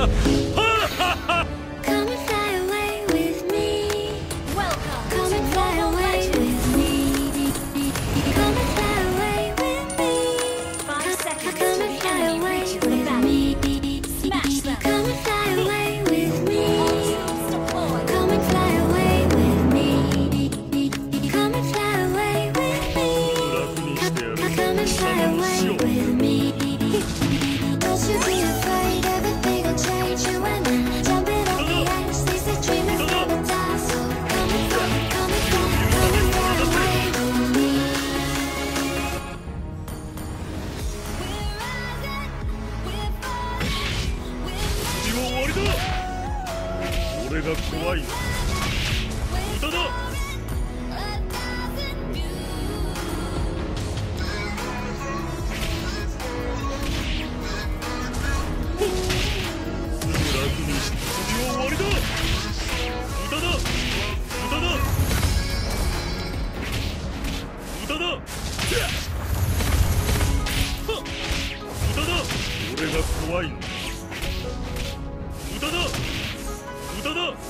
了。るぞ。俺が怖い。無だ。俺が怖いだ。等等